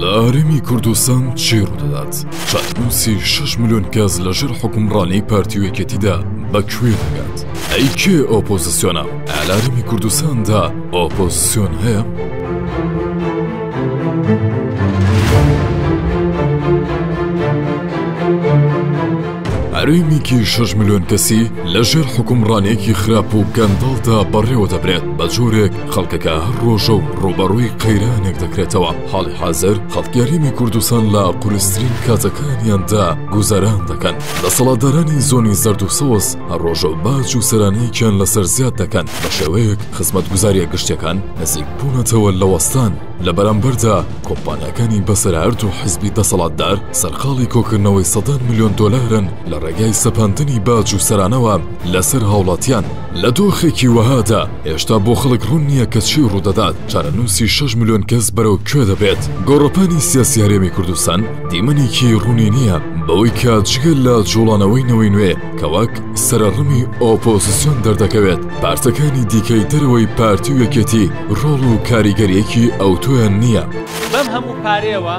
لە ئارمی کوردستان چێڕ دەدات چاتنووسی 6 میلیۆن کەس لە ژێر حکومڕانی پارتیوەکێتیدا بە کوێ دەگات ئەی کێ ئۆپۆزیسیۆنە ئالارمی کوردستاندا ئۆپۆزیسیۆن هەیە؟ هەرێمێکی 6 میلیۆن کەسی لە ژێر حوکمڕانێکی خراپ و گەندەڵدا بەڕێوە دەبرێت بە جۆرێک خەڵکەکە هەر ڕۆژە و ڕوبەڕووی قەیرانێک دەکرێتەوە حاڵی حازر خەڵکیاریمی کوردستان لە قورسترین کاتەکانیاندا گوزەران دەکەن دەسەڵاتدارانی زۆنی زەرد و سەوز هەر ڕۆژە و باج و سەرانەیەکیان لەسەر زیاد دەکەن بە شێوەیەک خزمەت گوزاریە گشتەکان نزیک بوونەتەوە لە وەستان لە بەرامبەردا کۆمپانیاکانی بەسەر ئەرد و حزبی دەسەڵاتدار سەرقاڵی کۆکردنەوەی سەدان ملیۆن دۆلارن لە ڕێگای سەپاندنی باج و سەرانەوە لەسەر هاوڵاتیان. لە دۆخێکی وەهادا هێشتا بۆ خەڵک ڕوون نییە کە چی ڕوودەدات، چارەنووسی شەش ملیۆن کەس بەرەو کوێ دەبێت؟ گۆڕەپانی سیاسی هەرێمی کوردستان دیمەنێکی ڕوونی نییە بەوەی کە جگە لە جوڵانەوەی نەوەی نوێ، کە وەک سەرڕمی ئۆپۆزیسیۆن دەردەکەوێت پارتەکانی دیکەی دەرەوەی پارتی و یەکێتی ڕۆڵ و کاریگەریەکی ئەوتۆیان نییە بەم هەموو پارەیەوە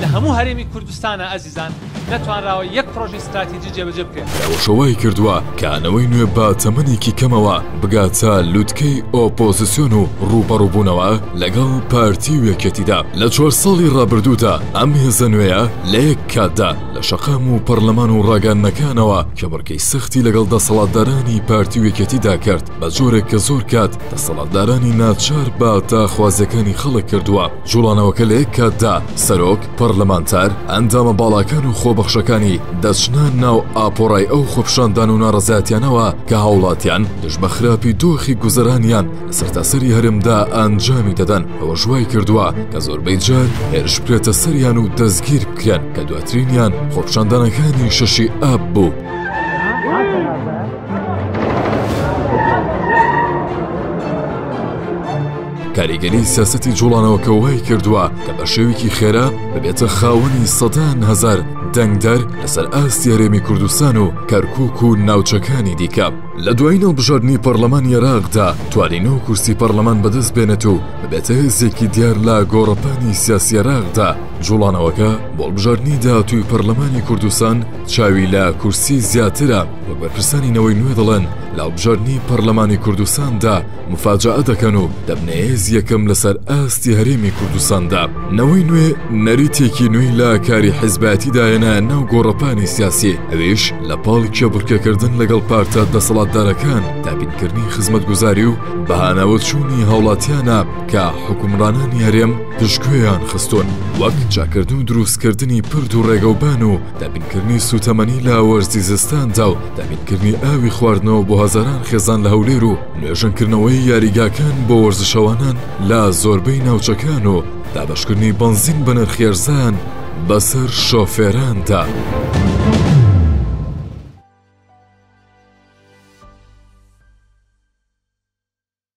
لە هەموو هەرێمی کوردستانە ئازیزان نەتوانراوە یەک پرۆژی ستراتیجی جێبەجێ بکرێت. ئەوەشە وای کردووە کە نەوەی نوێ بە تەمەنێکی کەمەوە بگاتە لوتکەی ئۆپۆزیسیۆن و ڕووبەڕووبوونەوە لەگەڵ پارتی و یەکێتیدا لە چوار ساڵی ڕابردوودا ئەم هێزە نوێیە لە یەک کاتدا لە شەقام و پەڕلەمان و ڕاگەندنەکانەوە کە بڕکەی سەختی لەگەڵ دەسەڵاتدارانی پارتی و یەکێتیدا کرد بە جۆرێک کە زۆر کات دەسەڵاتدارانی ناچار بە داخوازیەکانی خەڵک کردووە جوڵانەوەکە لە یەک کاتدا سەرۆک پەڕلەمانتار ئەندامە باڵاکان و خۆبەخشەکانی دەچنە ناو ئاپۆڕای ئەو خۆپشاندان و ناڕەزاتیانەوە کە هاوڵاتیان دژ بە خراپی دۆخی گوزەرانیان سەرتاسەری هەرمدا ئەنجامی دەدەن ئەوە ژوای کردووە کە زۆربەی جار هێرش بکرێتە سەریان و دەستگیر بکرێن کە دواترینیان خۆپشاندانەکانی شەشی ئاب بوو. کاریگەری سیاستی جوڵانەوەکە وای کردووە کە بە شێوێکی خێرا ببێتە خاوەنی سەدان هزار دەنگدەر لەسەر ئاستی هەرێمی کوردستان و کەرکک و ناوچەکانی دیکە لە دوایین هەڵبژاردنی پەرلەمانی عێراقدا توانی نۆ کورسی پەرلەمان بەدەست بێنێت و ببێتە هێزێکی دیار لە گۆڕەپانی سیاسی عێراقدا جوڵانەوەکە بۆ هەڵبژاردنی داهاتووی پەرلەمانی کوردستان چاوی لە کورسی زیاترە وەک بەرپرسانی نەوەی نوێ دەڵێن لە هەڵبژاردنی پەرلەمانی کوردستاندا مفاجەئە دەکەن و دەبنە هێز یەکەم لەسەر ئاستی هەرێمی کوردستاندا نەوەی نوێ نەریتێکی نوێی لە کاری حیزباتی دایەنە ناو گۆڕەپانی سیاسی ئەوێش لە پاڵ کێبڕکێکردن لەگەڵ پارتە دەسەڵاتدارەکان دابینکردنی خزمەتگوزاری و بەهانەوە چوونی هاوڵاتیانە کە حکومڕانانی هەرێم پشتگوێیان خستون وەک چاکردن و دروستکردنی پرد و ڕێگەوبان و دابینکردنی سووتەمەنی لە وەرزی زستاندا و دابینکردنی ئاوی خواردنەوە بۆ هەزاران خێزان لە هەولێر و نوێژەنکردنەوەی یاریگاکان بۆ وەرزشەوانان لە زۆربەی ناوچەکان و دابشکردنی بەنزین بە نرخێرزان بەسەر شۆفێراندا.